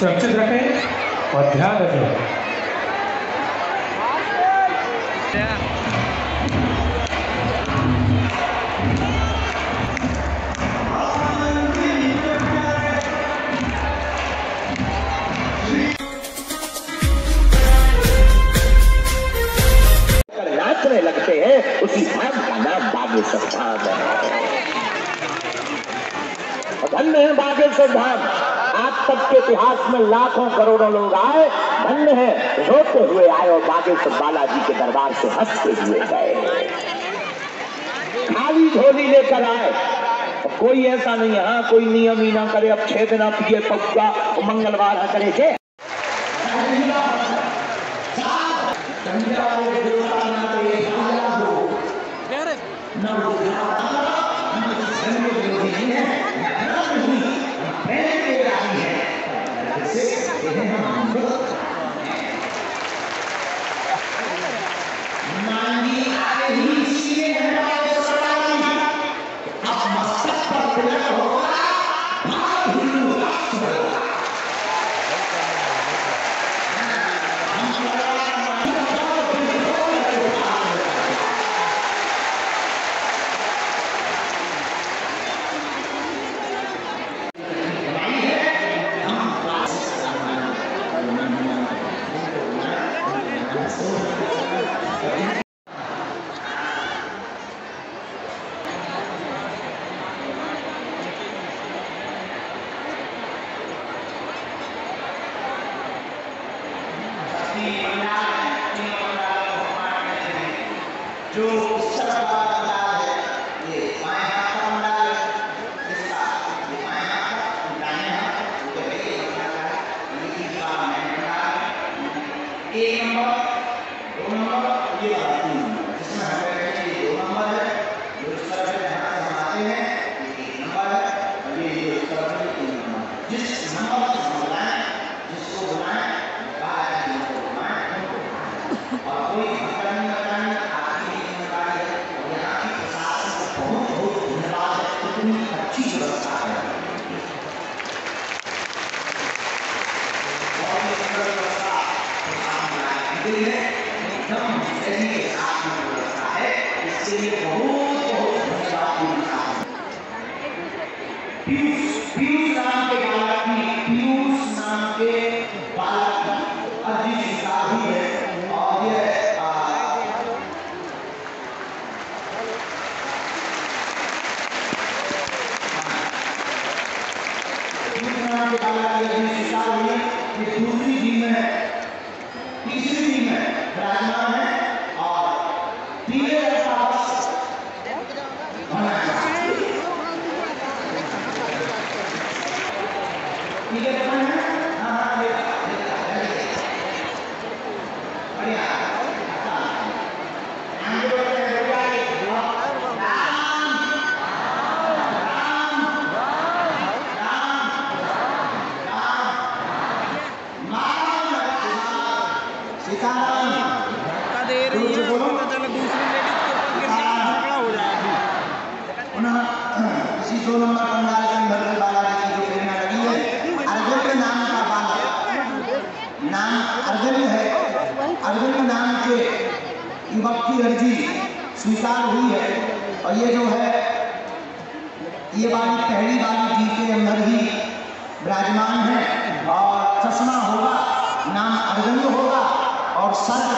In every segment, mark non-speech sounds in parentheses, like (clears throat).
सुरक्षित रखें और ध्यान रखें। के इतिहास में लाखों करोड़ों लोग आए, धन्य है, रोते हुए आए और बागेश्वर बालाजी के दरबार से हँसते हुए गए। खाली झोली लेकर आए। कोई ऐसा नहीं हाँ कोई नियम ही ना करे, अब छह दिन आप ये पक्का मंगलवार करे Peace.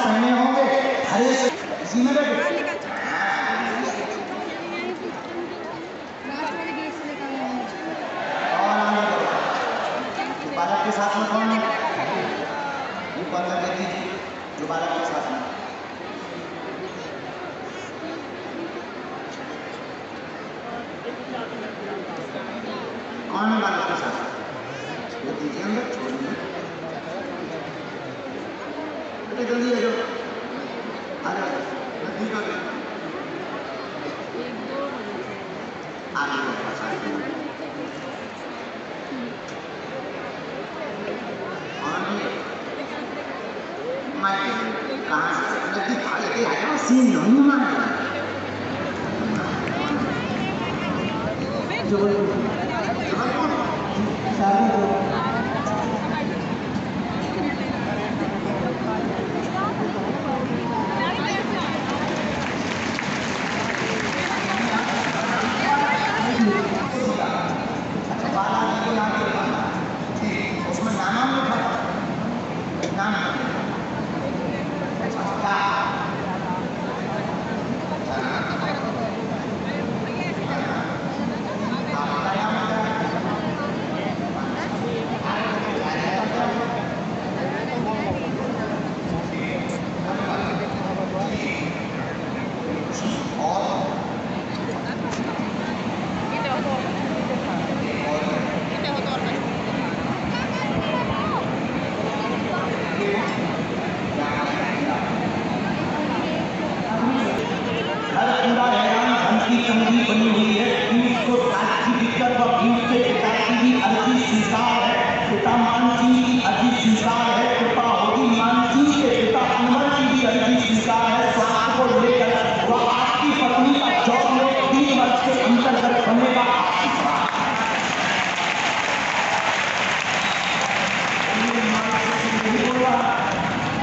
पढ़ने होंगे। हरे से जी में Mas ah, na guitarra, ele é assim, não é? Joel.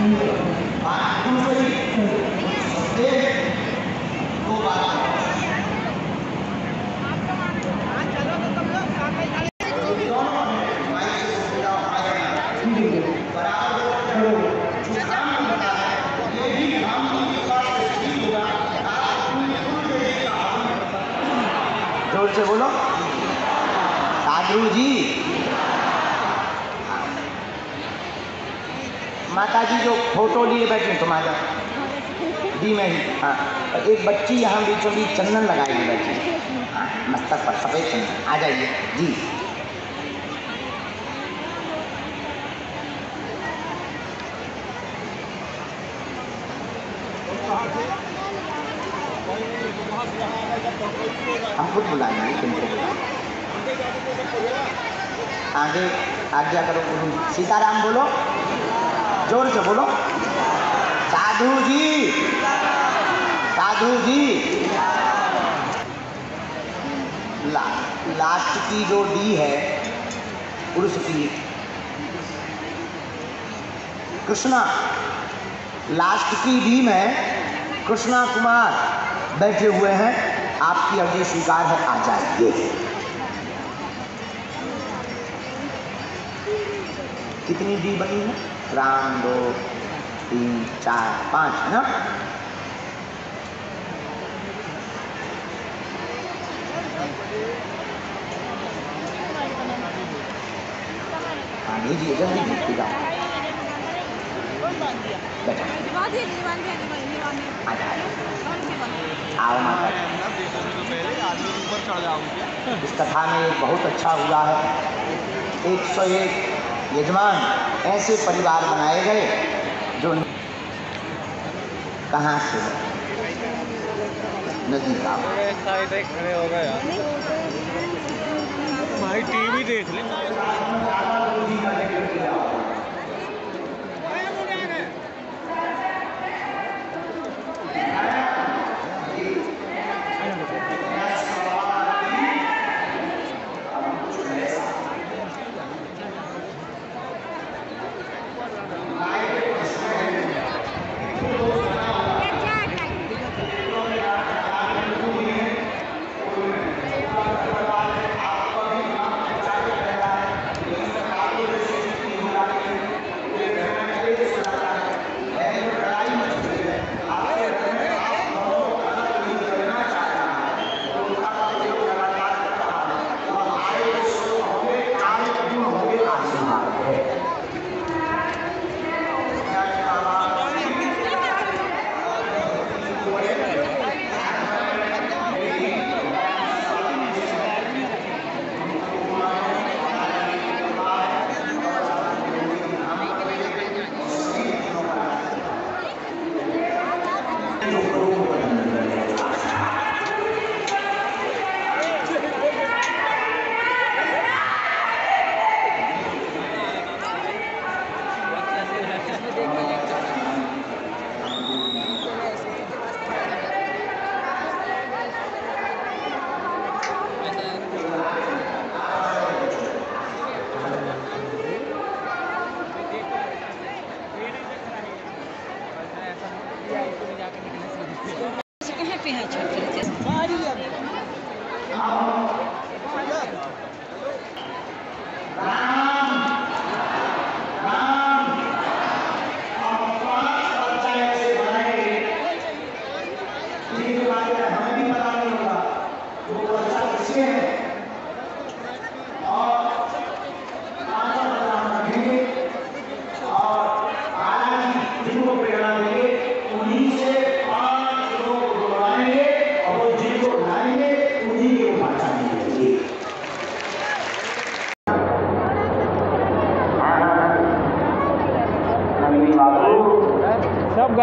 Thank you. बच्ची यहाँ बीचों बीच चंदन लगाई हुई बैठी मस्तक पर सफ़ेद चंदन। आ जाइए। जी। हम खुद बुलाएँगे किनको बुलाएँगे। आगे आज्ञा करो? गुरु सीताराम बोलो। ज़ोर से बोलो। साधु जी। साधु जी। ला, लास्ट की जो डी है पुरुष की। कृष्णा लास्ट की डी में कृष्णा कुमार बैठे हुए हैं। आपकी अर्जी स्वीकार है आ जाइए। कितनी डी बनी है? राम दो तीन चार पाँच है ना? इस कथा में बहुत अच्छा हुआ है। एक सौ एक यजमान ऐसे परिवार बनाए गए जो कहाँ से नदी आ। साइड एक खड़े हो गए यार। भाई टीवी देख ले।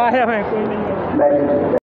सब गायब है कोई नहीं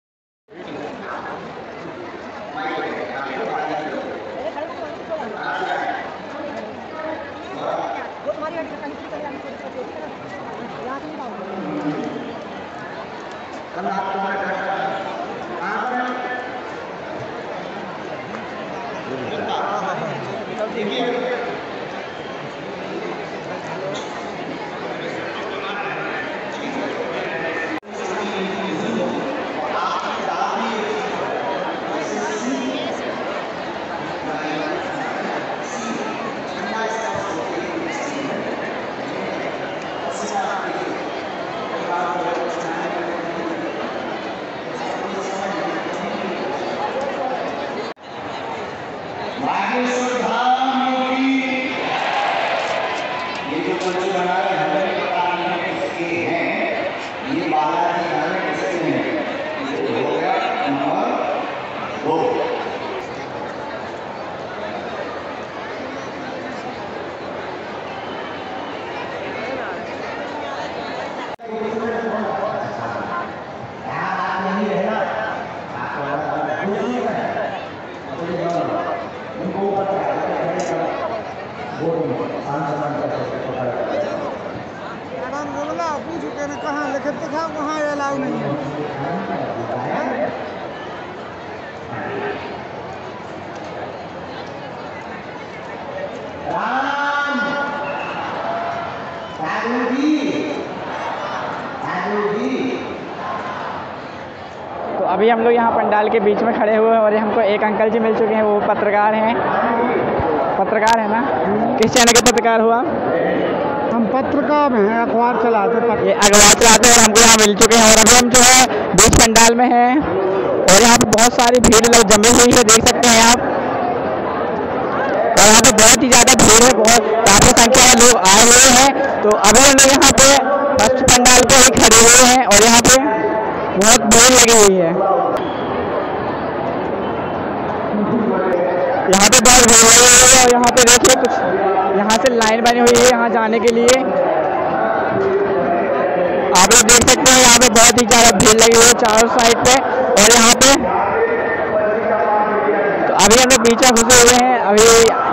पंडाल के बीच में खड़े हुए हैं और ये हमको एक अंकल जी मिल चुके हैं वो पत्रकार हैं। पत्रकार है ना? किस चैनल के पत्रकार हुआ हम पत्रकार हैं अखबार चलाते ये अखबार चलाते हैं हमको यहाँ मिल चुके हैं और अभी हम जो है बीच पंडाल में हैं और यहाँ पे बहुत सारी भीड़ लोग जमी हुई है देख सकते हैं आप। और यहाँ पे बहुत ही ज़्यादा भीड़ है बहुत काफ़ी संख्या में लोग आए हुए हैं। तो अभी हम लोग यहाँ पे फ़र्स्ट पंडाल पे ही खड़े हुए हैं और यहाँ पे बहुत भीड़ लगी हुई है। यहाँ पे बहुत भीड़ लगी हुई है और यहाँ पे देखिए कुछ यहाँ से लाइन बनी हुई है यहाँ जाने के लिए। आप लोग देख सकते हैं यहाँ पे बहुत ही ज़्यादा भीड़ लगी हुई है चारों साइड पे और यहाँ पे तो अभी हम लोग पीछे घुसे हुए हैं। अभी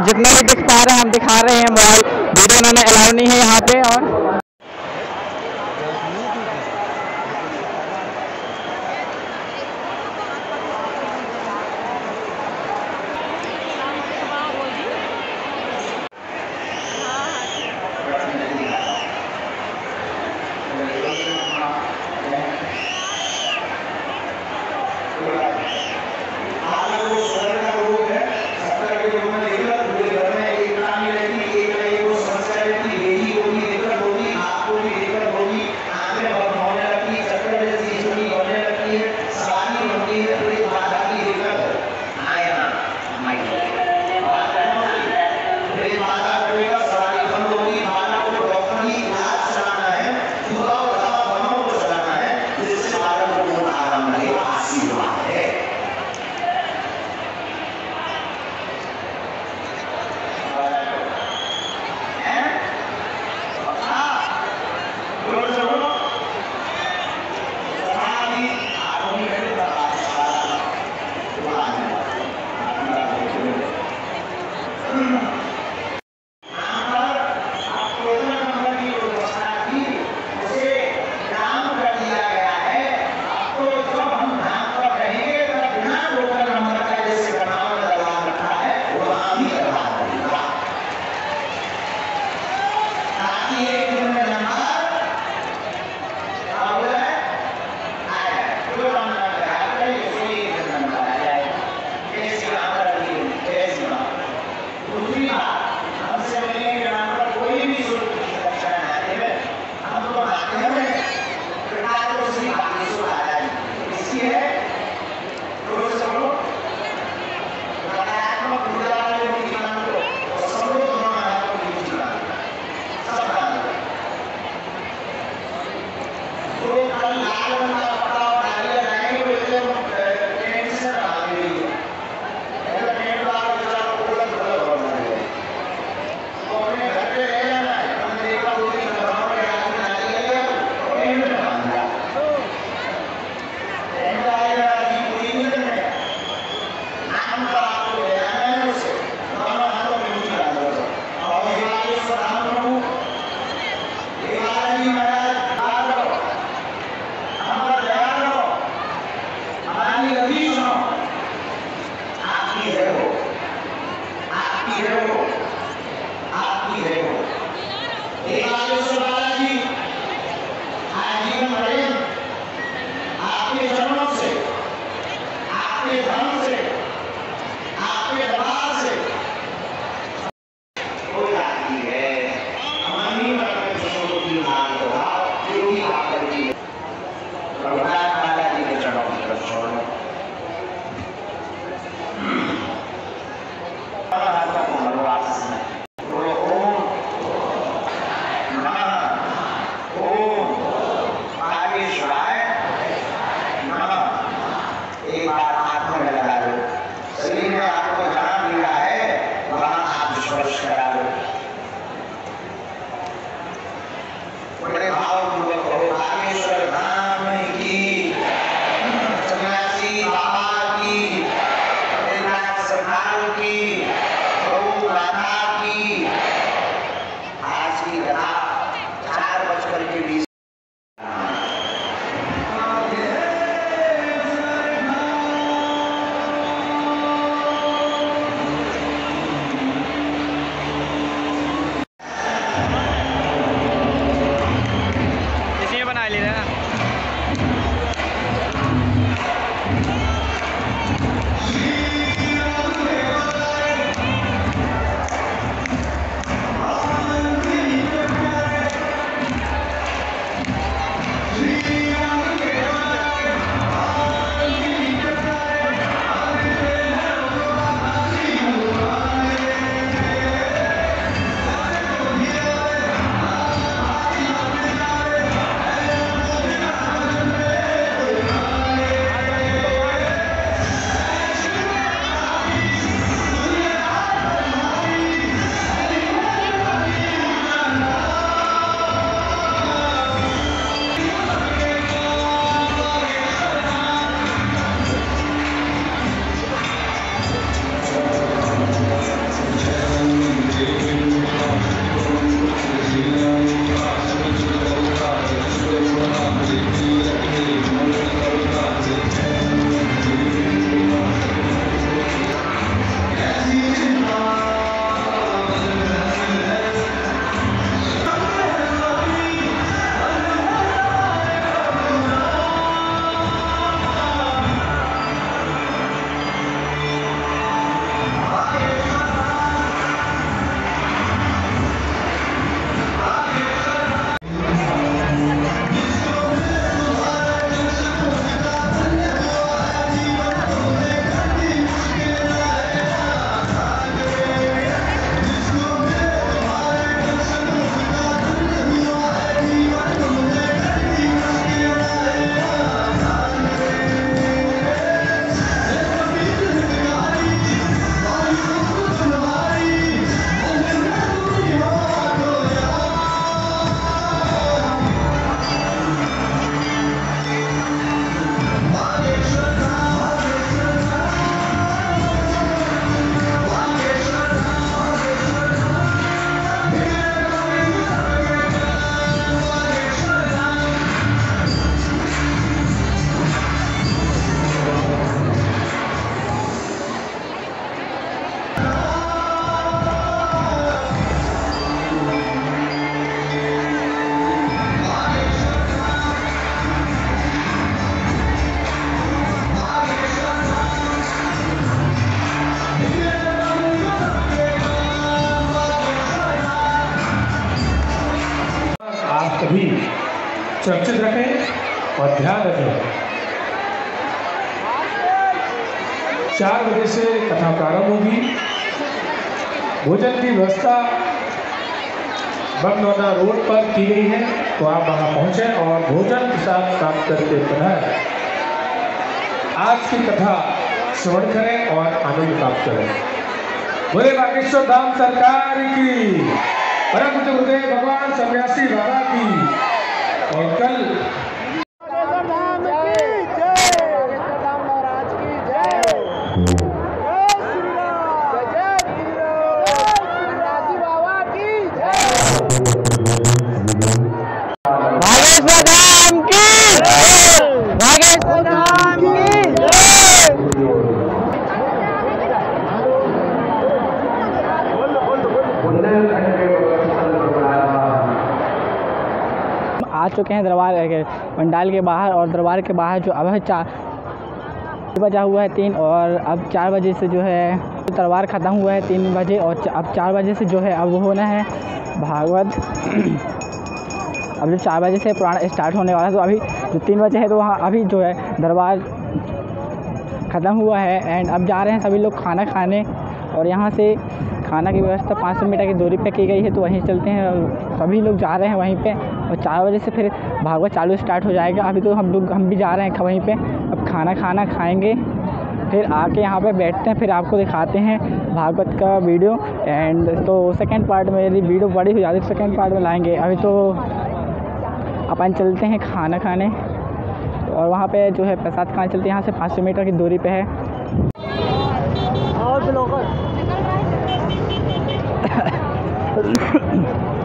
जितना भी दिख पा रहे हैं हम दिखा रहे हैं। मोबाइल वीडियो बनाना अलाउ नहीं है यहाँ पे और só estará बगनौना रोड पर की गई है तो आप वहाँ पहुँचे और भोजन के साथ प्राप्त करके पुनः आज की कथा श्रवण करें और आनंद प्राप्त करें। बोले बागेश्वर धाम सरकार की, परम गुरुदेव भगवान सन्यासी बाबा की, और कल भागेश्वर धाम की भागेश्वर धाम की आ चुके हैं दरबार के पंडाल के बाहर और दरबार के बाहर जो अब है चार बजा हुआ है तीन और अब चार बजे से जो है दरबार ख़त्म हुआ है तीन बजे और अब चार बजे से जो है अब होना है भागवत। (clears throat) अब जो चार बजे से पुराना स्टार्ट होने वाला है तो अभी जो तीन बजे है तो वहाँ अभी जो है दरबार ख़त्म हुआ है एंड अब जा रहे हैं सभी लोग खाना खाने और यहाँ से खाना की व्यवस्था 500 मीटर की दूरी पे की गई है तो वहीं चलते हैं सभी लोग जा रहे हैं वहीं पे। और चार बजे से फिर भागवत चालू स्टार्ट हो जाएगा। अभी तो हम लोग हम भी जा रहे हैं वहीं पे। अब खाना खाना खाएँगे। फिर आके यहाँ पे बैठते हैं फिर आपको दिखाते हैं भागवत का वीडियो एंड तो सेकंड पार्ट में यदि वीडियो बड़ी हो जाती है सेकंड पार्ट में लाएँगे। अभी तो अपन चलते हैं खाना खाने। और वहाँ पे जो है प्रसाद खाने चलते हैं। यहाँ से 500 मीटर की दूरी पे है। और (laughs)